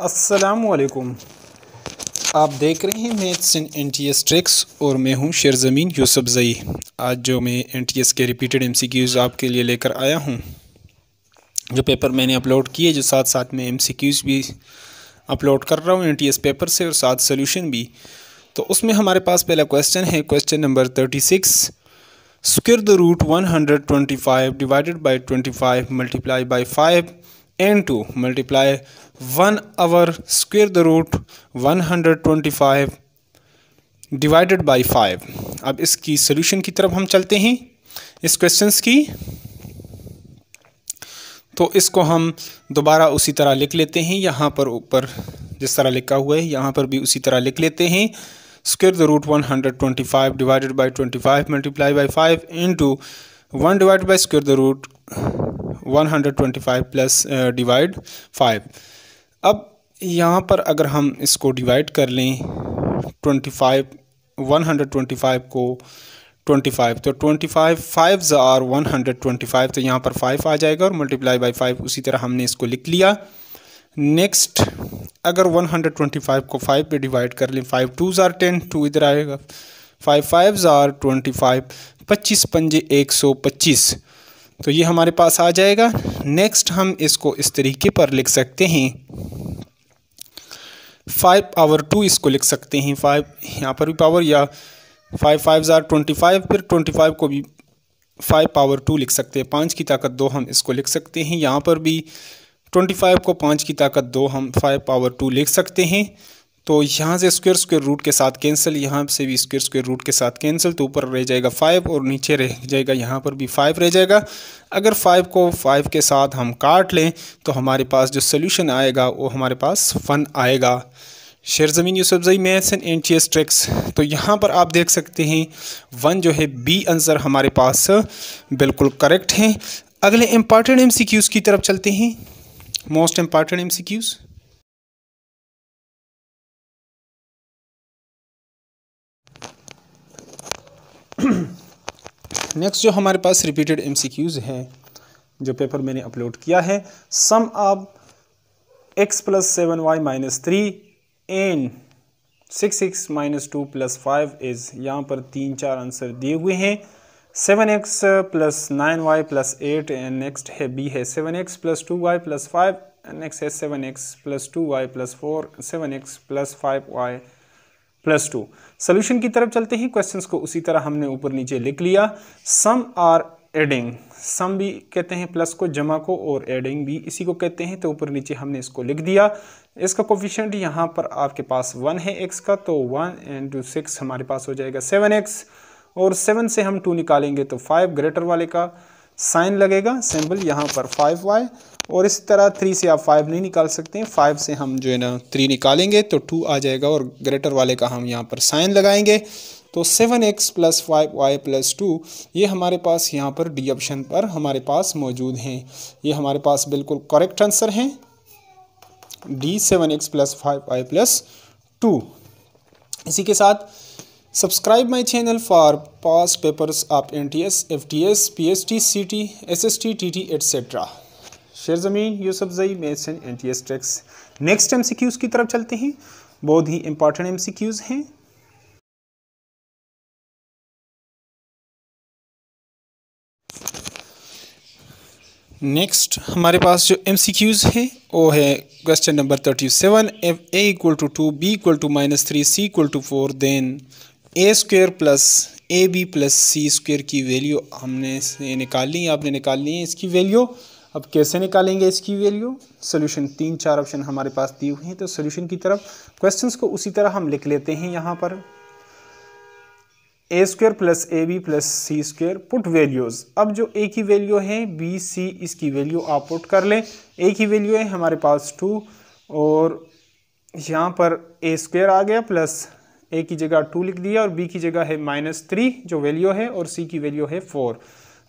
असलकुम आप देख रहे हैं maths in N T S tricks और मैं हूँ शेर ज़मीन यूसुफ जई। आज जो मैं एन टी एस के रिपीटेड एम सी क्यूज़ आपके लिए लेकर आया हूँ, जो पेपर मैंने अपलोड किए, जो साथ साथ में एम सी क्यूज़ भी अपलोड कर रहा हूँ एन टी एस पेपर से और साथ सोल्यूशन भी। तो उसमें हमारे पास पहला क्वेश्चन है question number thirty six square the root one hundred twenty five divided by twenty five multiply by five and two multiply one over square the root one hundred twenty five divided by five अब इसकी solution की तरफ़ हम चलते हैं, इस question की। तो इसको हम दोबारा उसी तरह लिख लेते हैं, यहाँ पर ऊपर जिस तरह लिखा हुआ है, यहाँ पर भी उसी तरह लिख लेते हैं। Square the root one hundred twenty five divided by twenty five multiply by five into one divide by square the root one hundred twenty five plus divide five अब यहाँ पर अगर हम इसको डिवाइड कर लें twenty five one hundred twenty five को twenty five तो twenty five five are one hundred twenty five तो यहाँ पर फाइव आ जाएगा और मल्टीप्लाई बाई फाइव उसी तरह हमने इसको लिख लिया। नेक्स्ट अगर वन हंड्रेड ट्वेंटी फाइव को फाइव पे डिवाइड कर लें फाइव टू ज़ार टेन टू इधर आएगा। फाइव फाइव ज़ार ट्वेंटी फाइव पच्चीस पंजे एक सौ पच्चीस। तो ये हमारे पास आ जाएगा। नेक्स्ट हम इसको इस तरीके पर लिख सकते हैं। फाइव पावर टू इसको लिख सकते हैं। फाइव यहाँ पर भी पावर या फाइव फाइव ज़ार ट्वेंटी फाइव फिर ट्वेंटी फाइव को भी फाइव पावर टू लिख सकते हैं। पाँच की ताकत दो हम इसको लिख सकते हैं। यहाँ पर भी ट्वेंटी फाइव को पाँच की ताकत दो हम फाइव पावर टू लिख सकते हैं। तो यहाँ से स्क्वेयर स्क्वेयर रूट के साथ कैंसिल यहाँ से भी स्क्वेयर स्क्वेयर रूट के साथ कैंसिल तो ऊपर रह जाएगा फाइव और नीचे रह जाएगा, यहाँ पर भी फाइव रह जाएगा। अगर फाइव को फाइव के साथ हम काट लें तो हमारे पास जो सोल्यूशन आएगा, वो हमारे पास वन आएगा। Sher Zameen Yousuf zai maths and N T S tricks तो यहाँ पर आप देख सकते हैं वन जो है बी आंसर हमारे पास बिल्कुल करेक्ट हैं। अगले इंपॉर्टेंट एम सी क्यूज़ की तरफ़ चलते हैं। Most important M C Qs next जो हमारे पास रिपीटेड एम है, जो पेपर मैंने अपलोड किया है sum of X plus seven Y minus three and six six minus two plus five is यहाँ पर तीन चार आंसर दिए हुए हैं। Seven X plus nine Y plus eight and next है बी है seven X plus two Y plus five and next है seven X plus two Y plus four seven X plus five Y plus two. Solution की तरफ़ चलते ही questions को उसी तरह हमने ऊपर नीचे लिख लिया। Some are adding. सम भी कहते हैं प्लस को, जमा को और एडिंग भी इसी को कहते हैं तो ऊपर नीचे हमने इसको लिख दिया। इसका कोफिशेंट यहाँ पर आपके पास वन है एक्स का तो वन इंटू सिक्स हमारे पास हो जाएगा सेवन एक्स और सेवन से हम टू निकालेंगे तो फाइव ग्रेटर वाले का। साइन लगेगा, सिंबल यहाँ पर फाइव वाई और इस तरह थ्री से आप फाइव नहीं निकाल सकते हैं। फाइव से हम जो है ना थ्री निकालेंगे तो टू आ जाएगा और ग्रेटर वाले का हम यहाँ पर साइन लगाएँगे। तो seven X plus five Y plus two ये हमारे पास यहाँ पर डी ऑप्शन पर हमारे पास मौजूद हैं। ये हमारे पास बिल्कुल करेक्ट आंसर हैं। D seven X plus five Y plus two इसी के साथ subscribe my channel for past papers of N T S F T S P S T C T S S T T T etcetera Sher Zameen Yousuf zai maths and N T S tricks next M C Qs की तरफ़ चलते हैं। बहुत ही important M C Qs हैं। Next हमारे पास जो एम सी क्यूज़ है वो है question number thirty seven if A equal to two B equal to minus three C equal to four then A square plus A B plus C square की value हमने निकाल ली, आपने निकाल ली है इसकी वैल्यू अब कैसे निकालेंगे इसकी वैल्यू सोल्यूशन तीन चार ऑप्शन हमारे पास दिए हुए हैं तो सोल्यूशन की तरफ़ क्वेश्चंस को उसी तरह हम लिख लेते हैं यहाँ पर। A square plus A B plus C square put values अब जो ए की वैल्यू है बी सी इसकी वैल्यू आप पुट कर लें। ए की वैल्यू है हमारे पास टू और यहाँ पर ए स्क्वेयर आ गया प्लस ए की जगह टू लिख दिया और बी की जगह है माइनस थ्री जो वैल्यू है, और सी की वैल्यू है फोर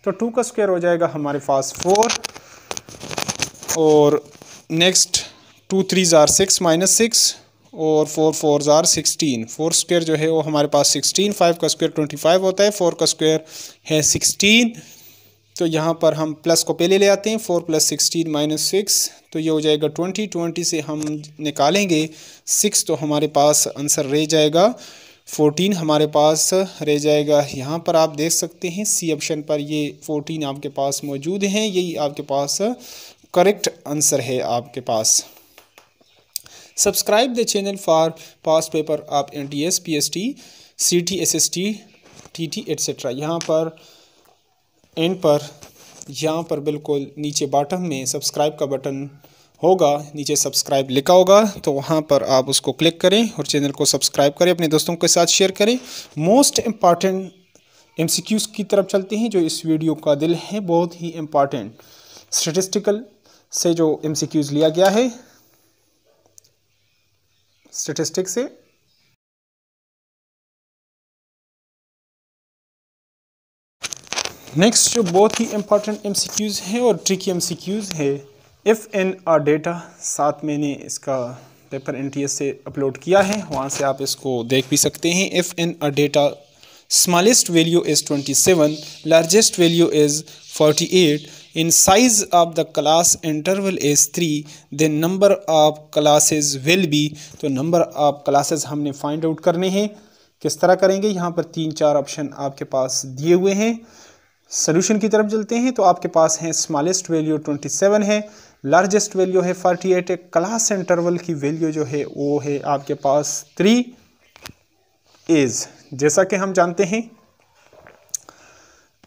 तो टू का स्क्वायर हो जाएगा हमारे पास फोर और नेक्स्ट टू थ्री ज़ार सिक्स माइनस सिक्स और फोर फोर ज़ार सिक्सटीन फोर स्क्वेयर जो है वो हमारे पास सिक्सटीन फाइव का स्क्वायर ट्वेंटी फाइव होता है फोर का स्क्वायर है सिक्सटीन तो यहाँ पर हम प्लस को पहले ले आते हैं four plus sixteen minus six तो ये हो जाएगा ट्वेंटी ट्वेंटी से हम निकालेंगे सिक्स तो हमारे पास आंसर रह जाएगा फोर्टीन हमारे पास रह जाएगा, यहाँ पर आप देख सकते हैं सी ऑप्शन पर ये फोर्टीन आपके पास मौजूद हैं, यही आपके पास करेक्ट आंसर है आपके पास। Subscribe the channel for past paper of N T S P S T C T S S T T T etcetera यहाँ पर एंड पर, यहाँ पर बिल्कुल नीचे बॉटम में सब्सक्राइब का बटन होगा, नीचे सब्सक्राइब लिखा होगा तो वहाँ पर आप उसको क्लिक करें और चैनल को सब्सक्राइब करें, अपने दोस्तों के साथ शेयर करें। मोस्ट इंपॉर्टेंट एम की तरफ़ चलते हैं, जो इस वीडियो का दिल है, बहुत ही इंपॉर्टेंट स्टेटिस्टिकल से जो एम लिया गया है स्टेटिस्टिक से नेक्स्ट जो बहुत ही इंपॉर्टेंट एम हैं और ट्रिकी एम है इफ़ इन आर डेटा साथ मैंने इसका पेपर एनटीएस से अपलोड किया है, वहाँ से आप इसको देख भी सकते हैं। If in R data smallest value is 27 largest value is 48 in size of the class interval is 3 then number of classes will be तो number of classes हमने find out करने हैं। किस तरह करेंगे? यहाँ पर तीन चार ऑप्शन आपके पास दिए हुए हैं। सोल्यूशन की तरफ़ चलते हैं तो आपके पास है स्मॉलेस्ट वैल्यू 27 है लार्जेस्ट वैल्यू है 48 है क्लास इंटरवल की वैल्यू जो है वो है आपके पास थ्री एज जैसा कि हम जानते हैं,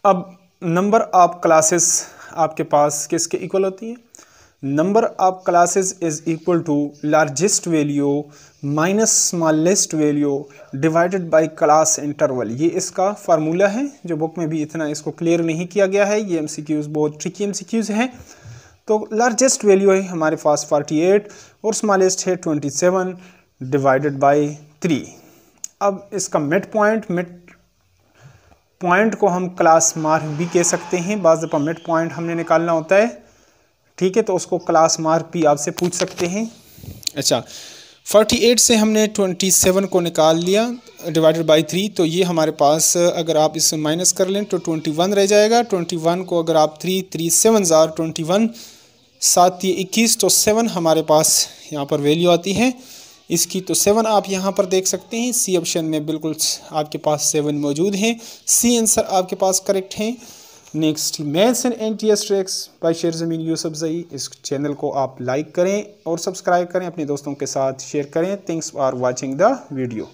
अब नंबर ऑफ़ क्लासेस आपके पास किसके इक्वल होती है? Number of classes is equal to largest value minus smallest value divided by class interval ये इसका फार्मूला है, जो बुक में भी इतना इसको क्लियर नहीं किया गया है। ये एमसीक्यूज बहुत ट्रिकी एमसीक्यूज हैं। तो लार्जेस्ट वैल्यू है हमारे पास 48 और स्मॉलेस्ट है 27 डिवाइडेड बाय 3 अब इसका मिड पॉइंट मिड पॉइंट को हम क्लास मार्क भी कह सकते हैं। बाज़ दफ़ा मिड पॉइंट हमने निकालना होता है। ठीक है तो उसको क्लास मार्क भी आपसे पूछ सकते हैं। अच्छा 48 से हमने 27 को निकाल लिया डिवाइडेड बाई थ्री तो ये हमारे पास, अगर आप इसे माइनस कर लें तो 21 रह जाएगा। 21 को अगर आप थ्री थ्री सेवन ज़ार, ट्वेंटी वन, सात ये इक्कीस तो सेवन हमारे पास यहाँ पर वैल्यू आती है। इसकी तो सेवन आप यहाँ पर देख सकते हैं। सी ऑप्शन में बिल्कुल आपके पास सेवन मौजूद हैं। सी आंसर आपके पास करेक्ट हैं। Next maths and S tricks by Sher Zameen Yousuf जई इस चैनल को आप लाइक करें और सब्सक्राइब करें, अपने दोस्तों के साथ शेयर करें। Thanks for watching the video